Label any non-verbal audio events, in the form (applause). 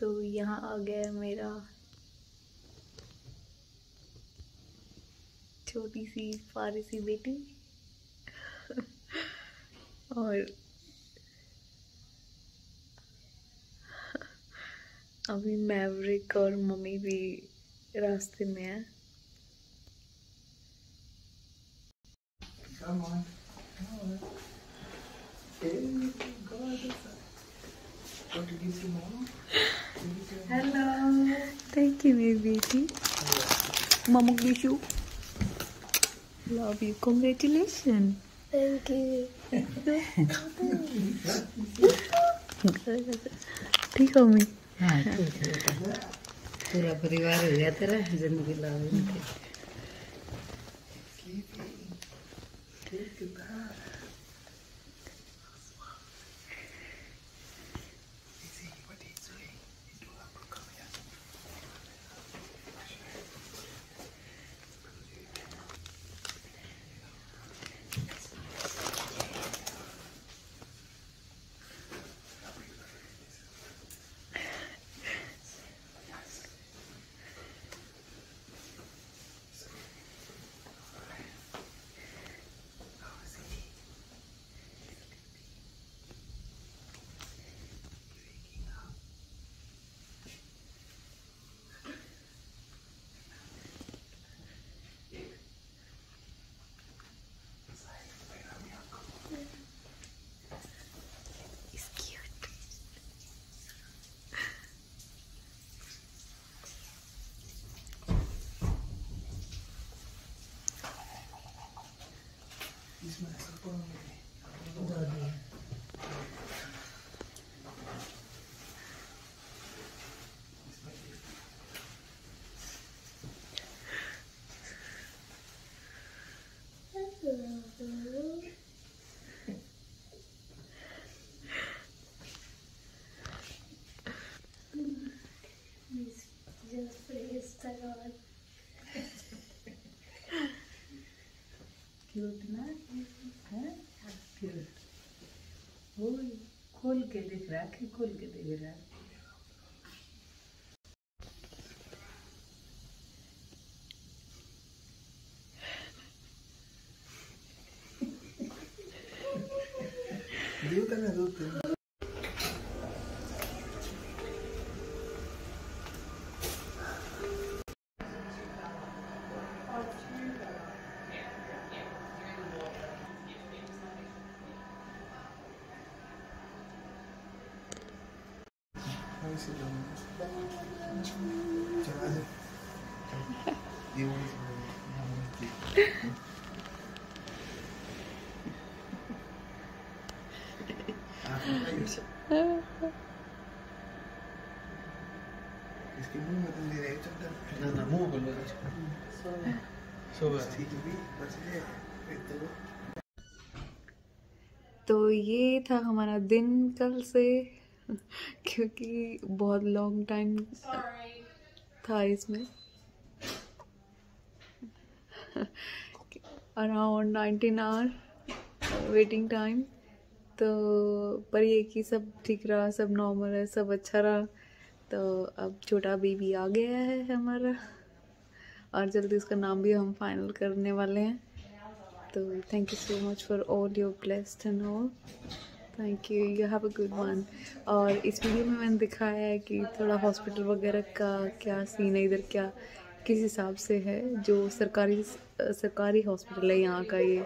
तो यहाँ आ गया मेरा छोटी सी पारी सी बेटी और अभी मैवरिक और मम्मी भी रास्ते में है Come on. Come on. Hey, God. To give you more? Hello thank you मेरी बेटी Mamu Vishu love you congratulation Thank you. ठीक हो मैं हाँ ठीक है बेटा पूरा परिवार हो गया तेरा जिंदगी लाओ cute, né? खोल के देख रहा है खोल के देख रहा है। Vai se dar. Chama de. Digo इसके मुँह में तुम दे रहे हो ना ना मुँह बोलो सुबह ठीक है। बस ये तो तो ये था हमारा दिन कल से। (laughs) क्योंकि बहुत लॉन्ग टाइम था इसमें। Around nineteen hour waiting time तो पर ये कि सब ठीक रहा सब नॉर्मल है सब अच्छा रहा। तो अब छोटा बेबी आ गया है हमारा। और जल्दी उसका नाम भी हम फाइनल करने वाले हैं। तो thank you so much for all your blessed and all thank you you have a good one और इस वीडियो में मैंने दिखाया है कि थोड़ा हॉस्पिटल वगैरह का क्या सीन है, इधर क्या, किस हिसाब से है, जो सरकारी सरकारी हॉस्पिटल है यहाँ का ये।